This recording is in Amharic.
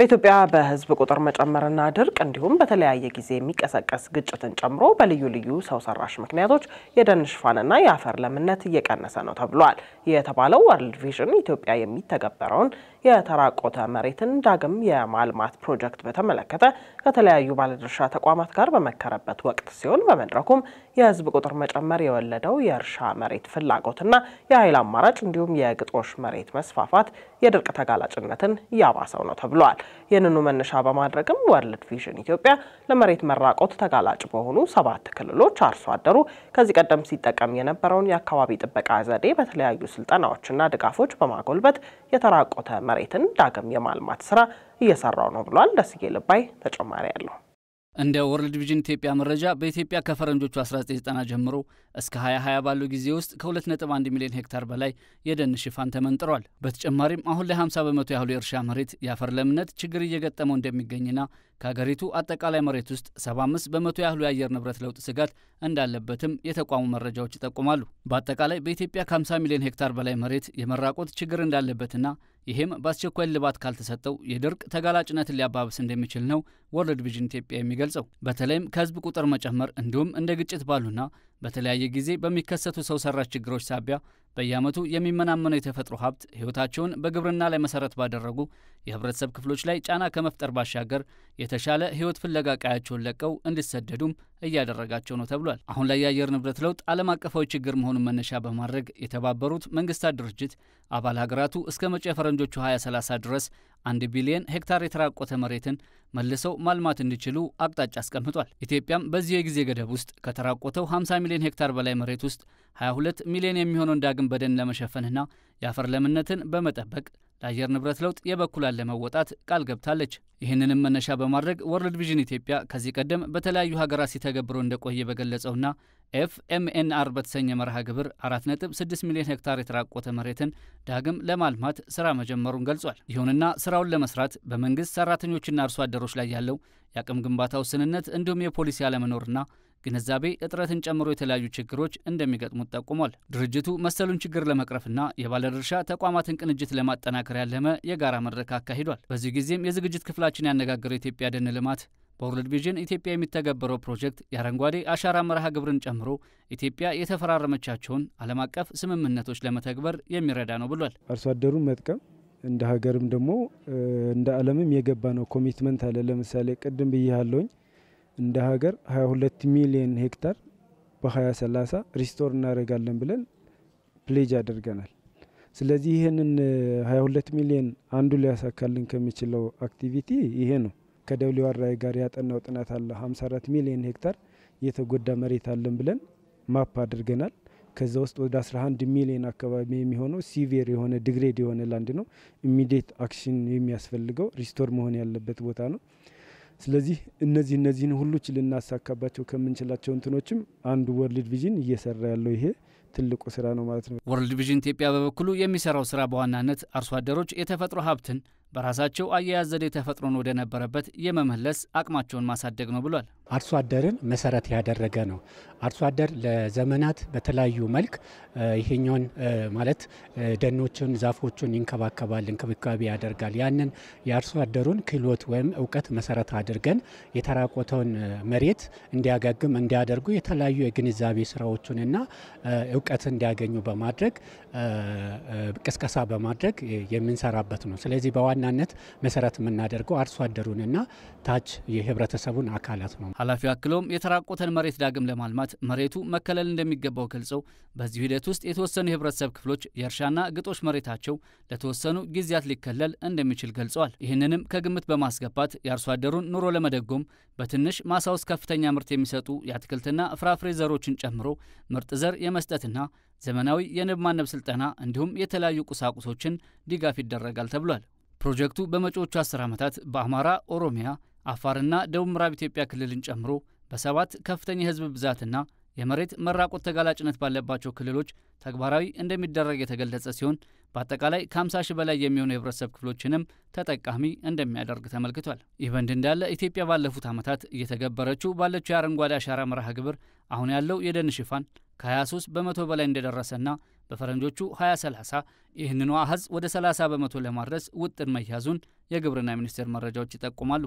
በኢትዮጵያ በሕዝብ ቁጥር መጨመርና ድርቅ እንዲሁም በተለያየ ጊዜ የሚቀሰቀስ ግጭትን ጨምሮ በልዩ ልዩ ሰው ሰራሽ ምክንያቶች የደን ሽፋንና የአፈር ለምነት እየቀነሰ ነው ተብሏል። የተባለው ወርልድ ቪዥን ኢትዮጵያ የሚተገበረውን የተራቆተ መሬትን ዳግም የማልማት ፕሮጀክት በተመለከተ ከተለያዩ ባለድርሻ ተቋማት ጋር በመከረበት ወቅት ሲሆን በመድረኩም የሕዝብ ቁጥር መጨመር የወለደው የእርሻ መሬት ፍላጎትና የኃይል አማራጭ እንዲሁም የግጦሽ መሬት መስፋፋት የድርቅ ተጋላጭነትን እያባሰው ነው ተብሏል። ይህንኑ መነሻ በማድረግም ወርልድ ቪዥን ኢትዮጵያ ለመሬት መራቆት ተጋላጭ በሆኑ ሰባት ክልሎች አርሶ አደሩ ከዚህ ቀደም ሲጠቀም የነበረውን የአካባቢ ጥበቃ ዘዴ በተለያዩ ስልጠናዎችና ድጋፎች በማጎልበት የተራቆተ መሬትን ዳግም የማልማት ስራ እየሰራው ነው ብሏል። ደስዬ ልባይ ተጨማሪ ያለው እንደ ወርልድ ቪዥን ኢትዮጵያ መረጃ በኢትዮጵያ ከፈረንጆቹ 1990 ጀምሮ እስከ 2020 ባለው ጊዜ ውስጥ ከ2.1 ሚሊዮን ሄክታር በላይ የደን ሽፋን ተመንጥሯል። በተጨማሪም አሁን ላይ 50 በመቶ ያህሉ የእርሻ መሬት የአፈር ለምነት ችግር እየገጠመው እንደሚገኝና ከሀገሪቱ አጠቃላይ መሬት ውስጥ 75 በመቶ ያህሉ የአየር ንብረት ለውጥ ስጋት እንዳለበትም የተቋሙ መረጃዎች ይጠቁማሉ። በአጠቃላይ በኢትዮጵያ ከ50 ሚሊዮን ሄክታር በላይ መሬት የመራቆት ችግር እንዳለበትና ይህም በአስቸኳይ እልባት ካልተሰጠው የድርቅ ተጋላጭነትን ሊያባብስ እንደሚችል ነው ወርልድ ቪዥን ኢትዮጵያ የሚገልጸው። በተለይም ከህዝብ ቁጥር መጨመር እንዲሁም እንደ ግጭት ባሉና በተለያየ ጊዜ በሚከሰቱ ሰው ሰራሽ ችግሮች ሳቢያ በየዓመቱ የሚመናመነው የተፈጥሮ ሀብት ህይወታቸውን በግብርና ላይ መሰረት ባደረጉ የህብረተሰብ ክፍሎች ላይ ጫና ከመፍጠር ባሻገር የተሻለ ህይወት ፍለጋ ቀያቸውን ለቀው እንዲሰደዱም እያደረጋቸው ነው ተብሏል። አሁን ላይ የአየር ንብረት ለውጥ ዓለም አቀፋዊ ችግር መሆኑን መነሻ በማድረግ የተባበሩት መንግስታት ድርጅት አባል ሀገራቱ እስከ መጪው የፈረንጆቹ 2030 ድረስ አንድ ቢሊየን ሄክታር የተራቆተ መሬትን መልሰው ማልማት እንዲችሉ አቅጣጫ አስቀምጧል። ኢትዮጵያም በዚሁ የጊዜ ገደብ ውስጥ ከተራቆተው 50 ሚሊዮን ሄክታር በላይ መሬት ውስጥ 22 ሚሊዮን የሚሆነውን ዳግም በደን ለመሸፈንና የአፈር ለምነትን በመጠበቅ ለአየር ንብረት ለውጥ የበኩሏን ለመወጣት ቃል ገብታለች። ይህንንም መነሻ በማድረግ ወርልድ ቪዥን ኢትዮጵያ ከዚህ ቀደም በተለያዩ ሀገራት ሲተገብሮ እንደቆየ በገለጸውና FMNR በተሰኘ መርሃ ግብር 4.6 ሚሊዮን ሄክታር የተራቆተ መሬትን ዳግም ለማልማት ስራ መጀመሩን ገልጿል። ይሁንና ስራውን ለመስራት በመንግስት ሰራተኞችና አርሶ አደሮች ላይ ያለው የአቅም ግንባታ ውስንነት እንዲሁም የፖሊሲ አለመኖርና ግንዛቤ እጥረትን ጨምሮ የተለያዩ ችግሮች እንደሚገጥሙት ጠቁሟል። ድርጅቱ መሰሉን ችግር ለመቅረፍና የባለድርሻ ተቋማትን ቅንጅት ለማጠናከር ያለመ የጋራ መድረክ አካሂዷል። በዚህ ጊዜም የዝግጅት ክፍላችን ያነጋገረው የኢትዮጵያ ደን ልማት በወርልድ ቪዥን ኢትዮጵያ የሚተገበረው ፕሮጀክት የአረንጓዴ አሻራ መርሃ ግብርን ጨምሮ ኢትዮጵያ የተፈራረመቻቸውን ዓለም አቀፍ ስምምነቶች ለመተግበር የሚረዳ ነው ብሏል። አርሶ አደሩን መጥቀም እንደ ሀገርም ደግሞ እንደ ዓለምም የገባነው commitment አለ። ለምሳሌ ቅድም ብያለሁኝ እንደ ሀገር 22 ሚሊዮን ሄክታር በ2030 restore እናደርጋለን ብለን pledge አድርገናል። ስለዚህ ይህንን 22 ሚሊዮን አንዱ ሊያሳካልን ከሚችለው activity ይሄ ነው። ከ WRI ጋር ያጠናው ጥናት አለ። 54 ሚሊዮን ሄክታር የተጎዳ መሬት አለን ብለን map አድርገናል። ከዛ ውስጥ ወደ 11 ሚሊዮን አካባቢ የሚሆነው severe የሆነ degrade የሆነ land ነው። immediate action የሚያስፈልገው restore መሆን ያለበት ቦታ ነው። ስለዚህ እነዚህ እነዚህን ሁሉች ልናሳካባቸው ከምንችላቸው እንትኖችም አንዱ ወርልድ ቪዥን እየሰራ ያለው ይሄ ትልቁ ስራ ነው ማለት ነው። ወርልድ ቪዥን ኢትዮጵያ በበኩሉ የሚሰራው ስራ በዋናነት አርሶ አደሮች የተፈጥሮ ሀብትን በራሳቸው አያያዝ ዘዴ ተፈጥሮን ወደ ነበረበት የመመለስ አቅማቸውን ማሳደግ ነው ብሏል። አርሶ አደርን መሰረት ያደረገ ነው። አርሶ አደር ለዘመናት በተለያዩ መልክ ይሄኛውን ማለት ደኖችን፣ ዛፎችን ይንከባከባል፣ እንክብካቤ ያደርጋል። ያንን የአርሶ አደሩን ክህሎት ወይም እውቀት መሰረት አድርገን የተራቆተውን መሬት እንዲያጋግም እንዲያደርጉ የተለያዩ የግንዛቤ ስራዎችንና እውቀት እንዲያገኙ በማድረግ ቅስቀሳ በማድረግ የምንሰራበት ነው። ስለዚህ በዋናነት መሰረት የምናደርገው አርሶ አደሩንና ታች የህብረተሰቡን አካላት ነው። ኃላፊው አክለውም የተራቆተን መሬት ዳግም ለማልማት መሬቱ መከለል እንደሚገባው ገልጸው በዚህ ሂደት ውስጥ የተወሰኑ የህብረተሰብ ክፍሎች የእርሻና ግጦሽ መሬታቸው ለተወሰኑ ጊዜያት ሊከለል እንደሚችል ገልጸዋል። ይህንንም ከግምት በማስገባት የአርሶ አደሩን ኑሮ ለመደጎም በትንሽ ማሳ ውስጥ ከፍተኛ ምርት የሚሰጡ የአትክልትና ፍራፍሬ ዘሮችን ጨምሮ ምርጥ ዘር የመስጠትና ዘመናዊ የንብ ማነብ ስልጠና እንዲሁም የተለያዩ ቁሳቁሶችን ድጋፍ ይደረጋል ተብሏል። ፕሮጀክቱ በመጪዎቹ አስር ዓመታት በአማራ፣ ኦሮሚያ፣ አፋርና ደቡብ ምዕራብ ኢትዮጵያ ክልልን ጨምሮ በሰባት ከፍተኛ የህዝብ ብዛትና የመሬት መራቆት ተጋላጭነት ባለባቸው ክልሎች ተግባራዊ እንደሚደረግ የተገለጸ ሲሆን በአጠቃላይ ከ50 ሺህ በላይ የሚሆኑ የህብረተሰብ ክፍሎችንም ተጠቃሚ እንደሚያደርግ ተመልክቷል። ይህ በእንዲህ እንዳለ ኢትዮጵያ ባለፉት ዓመታት እየተገበረችው ባለችው የአረንጓዴ አሻራ መርሃ ግብር አሁን ያለው የደን ሽፋን ከ23 በመቶ በላይ እንደደረሰና በፈረንጆቹ 2030 ይህንኑ አሀዝ ወደ 30 በመቶ ለማድረስ ውጥን መያዙን የግብርና ሚኒስቴር መረጃዎች ይጠቁማሉ።